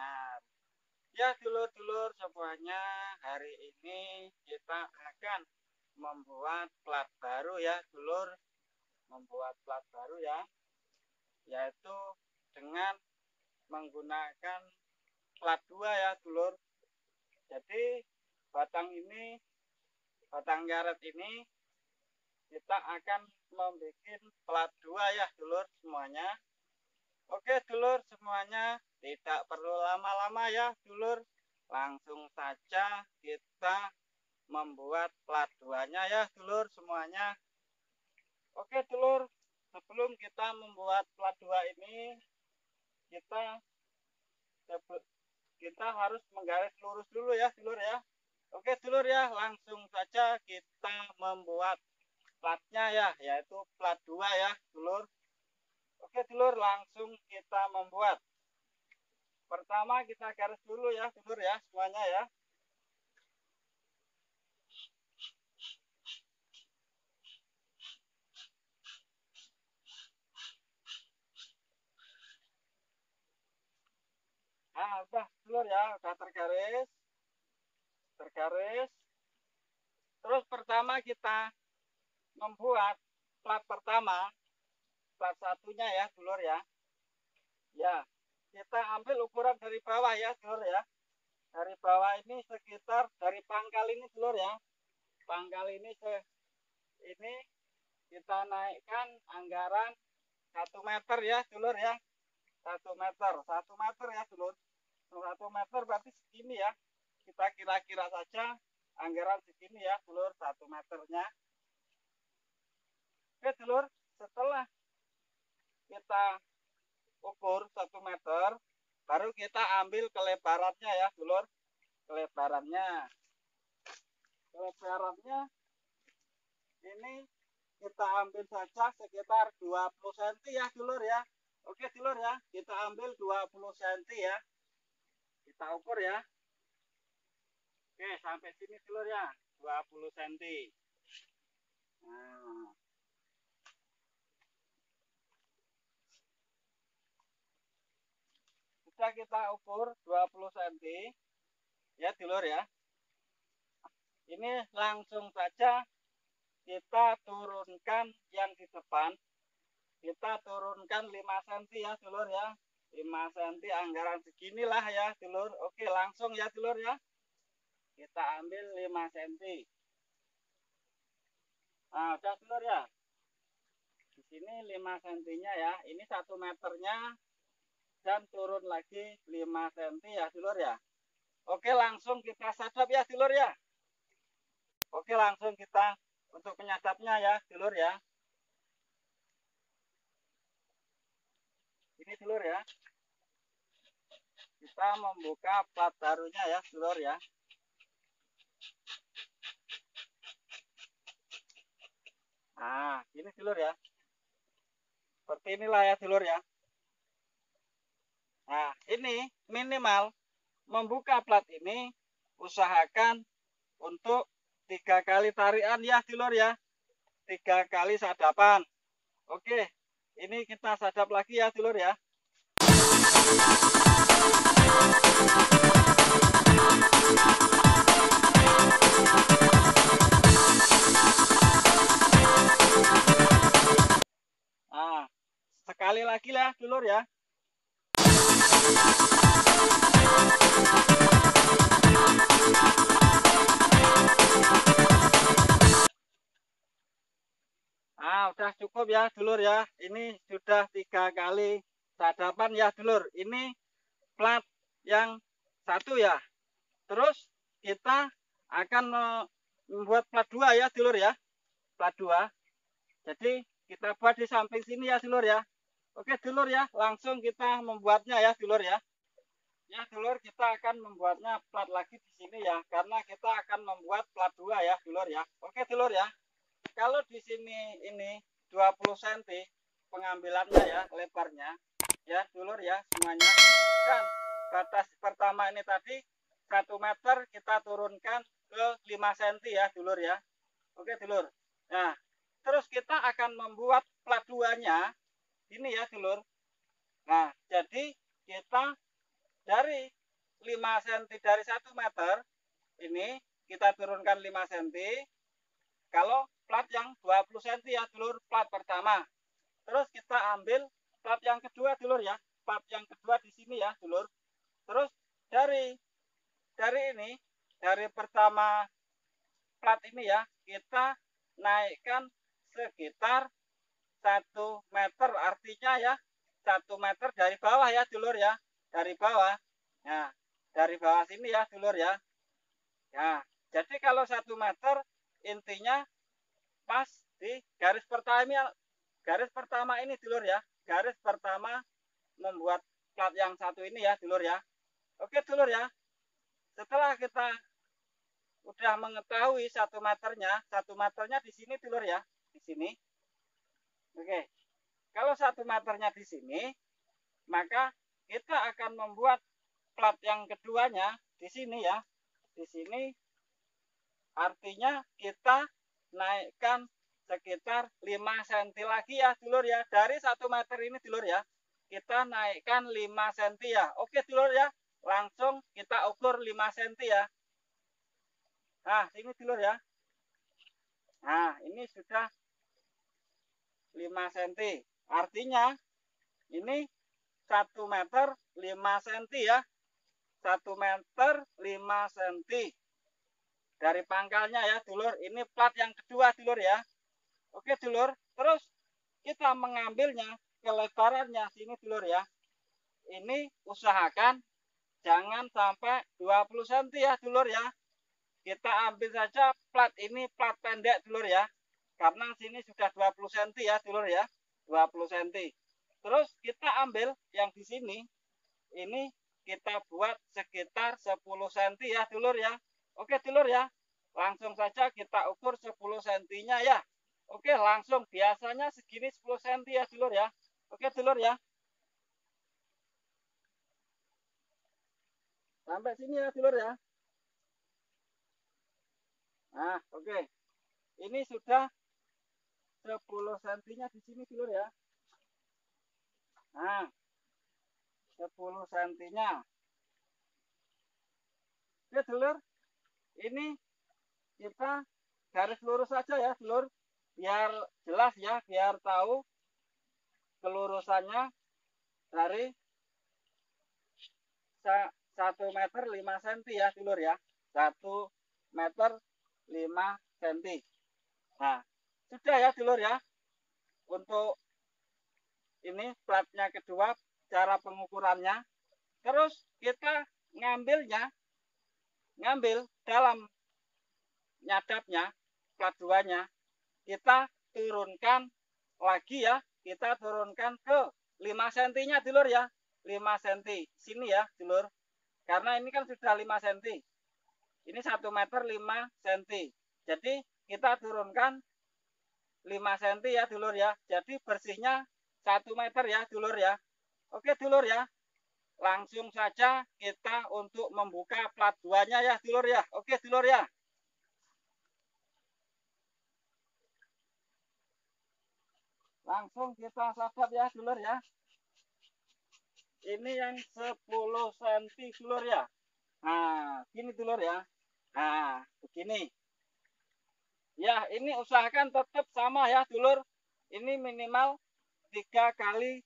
benar. Ya dulur-dulur semuanya. Hari ini kita akan membuat plat baru ya dulur. Membuat plat baru ya yaitu dengan menggunakan plat 2 ya dulur. Jadi batang ini batang karet ini kita akan membuat plat 2 ya dulur semuanya Oke dulur semuanya. Tidak perlu lama-lama ya dulur. Langsung saja kita membuat plat 2 nya ya dulur semuanya. Oke dulur. Sebelum kita membuat plat 2 ini kita kita harus menggaris lurus dulu ya dulur ya. Oke dulur ya langsung saja kita membuat platnya ya yaitu plat 2 ya dulur Oke dulur langsung kita membuat. Pertama kita garis dulu ya dulur ya semuanya ya. Nah udah dulur ya udah tergaris. Tergaris. Terus pertama kita membuat plat pertama plat satunya ya dulur ya. Ya kita ambil ukuran dari bawah ya dulur ya. Dari bawah ini sekitar dari pangkal ini dulur ya. Pangkal ini se ini kita naikkan anggaran satu meter ya dulur ya. Satu meter satu meter ya dulur satu meter berarti segini ya. Kita kira-kira saja anggaran segini ya dulur satu meternya. Oke dulur setelah kita ukur satu meter baru kita ambil kelebarannya ya dulur. Kelebarannya. Kelebarannya ini kita ambil saja sekitar 20 cm ya dulur ya. Oke dulur ya. Kita ambil 20 cm ya. Kita ukur ya. Oke sampai sini dulur ya. 20 cm nah bisa kita ukur 20 cm ya dulur ya. Ini langsung saja kita turunkan yang di depan. Kita turunkan 5 cm ya dulur ya. 5 cm anggaran seginilah ya dulur oke langsung ya dulur ya. Kita ambil 5 cm nah udah dulur ya. Di sini 5 cm nya ya. Ini satu meternya dan turun lagi 5 cm ya dulur ya? Oke langsung kita sadap ya dulur ya? Oke langsung kita untuk penyadapnya ya dulur ya? Ini dulur ya? Kita membuka plat barunya ya dulur ya? Nah ini dulur ya? Seperti inilah ya dulur ya Nah, ini minimal membuka plat ini usahakan untuk tiga kali tarian ya dulur ya. Tiga kali sadapan. Oke, ini kita sadap lagi ya dulur ya. Nah, sekali lagi lah dulur ya. Ah, udah cukup ya, dulur ya. Ini sudah tiga kali sadapan ya, dulur. Ini plat yang satu ya. Terus kita akan membuat plat dua ya, dulur ya. Plat dua. Jadi kita buat di samping sini ya, dulur ya. Oke dulur ya, langsung kita membuatnya ya dulur ya. Ya dulur, kita akan membuatnya plat lagi di sini ya, karena kita akan membuat plat dua ya dulur ya. Oke dulur ya. Kalau di sini ini 20 cm pengambilannya ya, lebarnya. Ya dulur ya, semuanya. Kan batas pertama ini tadi 1 meter kita turunkan ke 5 cm ya dulur ya. Oke dulur. Nah, terus kita akan membuat plat duanya ini ya dulur nah jadi kita dari 5 cm dari 1 meter ini kita turunkan 5 cm kalau plat yang 20 cm ya dulur plat pertama. Terus kita ambil plat yang kedua dulur ya. Plat yang kedua di sini ya dulur terus dari dari ini dari pertama plat ini ya kita naikkan sekitar satu meter artinya ya satu meter dari bawah ya dulur ya dari bawah. Ya dari bawah sini ya dulur ya. Ya jadi kalau satu meter intinya pas di garis pertama garis pertama ini dulur ya garis pertama membuat plat yang satu ini ya dulur ya. Oke dulur ya. Setelah kita udah mengetahui satu meternya satu meternya di sini dulur ya di sini oke. Kalau satu meternya di sini maka kita akan membuat plat yang keduanya di sini ya. Di sini artinya kita naikkan sekitar 5 cm lagi ya dulur ya. Dari satu meter ini dulur ya kita naikkan 5 cm ya. Oke dulur ya. Langsung kita ukur 5 cm ya. Nah, sini dulur ya. Nah, ini sudah 5 cm. Artinya, ini 1 meter 5 cm ya. 1 meter 5 cm. Dari pangkalnya ya, dulur. Ini plat yang kedua, dulur ya. Oke, dulur. Terus, kita mengambilnya, kelebarannya sini, dulur ya. Ini usahakan jangan sampai 20 cm ya, dulur ya kita ambil saja plat ini plat pendek dulur ya karena sini sudah 20 cm ya dulur ya. 20 cm terus kita ambil yang di sini. Ini kita buat sekitar 10 cm ya dulur ya. Oke dulur ya. Langsung saja kita ukur 10 cm nya ya. Oke langsung biasanya segini 10 cm ya dulur ya. Oke dulur ya. Sampai sini ya dulur ya. Nah, oke. Ini sudah 10 cm di sini dulu ya. Nah, 10 cm-nya. Oke, dulur. Ini kita garis lurus saja ya, dulur. Biar jelas ya, biar tahu kelurusannya dari 1 meter 5 cm ya, dulur ya. 1 meter 5 cm. Nah, sudah ya dulur ya. Untuk ini platnya kedua, cara pengukurannya. Terus kita ngambilnya, ngambil dalam nyadapnya, plat duanya, kita turunkan lagi ya, kita turunkan ke 5 cm-nya dulur ya. 5 cm sini ya dulur. Karena ini kan sudah 5 cm. Ini 1 meter 5 cm. Jadi kita turunkan 5 cm ya dulur ya. Jadi bersihnya 1 meter ya dulur ya. Oke dulur ya. Langsung saja kita untuk membuka plat 2-nya ya dulur ya. Oke dulur ya. Langsung kita sadap ya dulur ya. Ini yang 10 cm dulur ya. Nah, gini dulur ya. Nah, begini. Ya, ini usahakan tetap sama ya dulur. Ini minimal tiga kali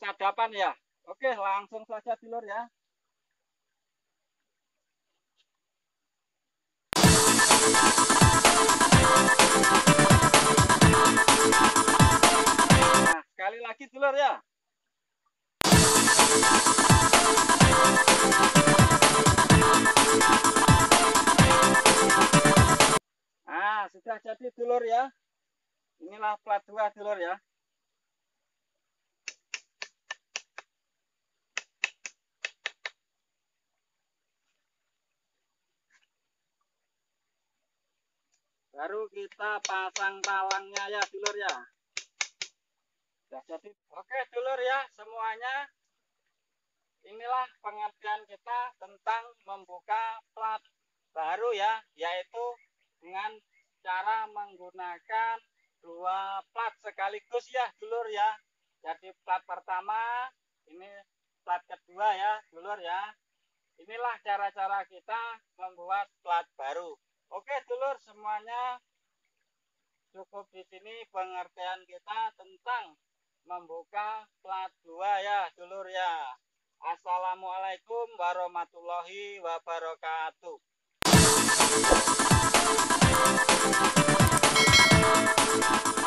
sadapan ya. Oke, langsung saja dulur ya. Nah, sekali lagi dulur ya. Sudah jadi dulur ya. Inilah plat 2 dulur ya. Baru kita pasang palangnya ya dulur ya. Sudah jadi. Oke dulur ya, semuanya inilah pengertian kita tentang membuka plat baru ya, yaitu dengan cara menggunakan dua plat sekaligus ya dulur ya. Jadi plat pertama, ini plat kedua ya dulur ya. inilah cara-cara kita membuat plat baru oke dulur semuanya cukup di sini pengertian kita tentang membuka plat dua ya dulur ya Assalamualaikum warahmatullahi wabarakatuh なにそれ?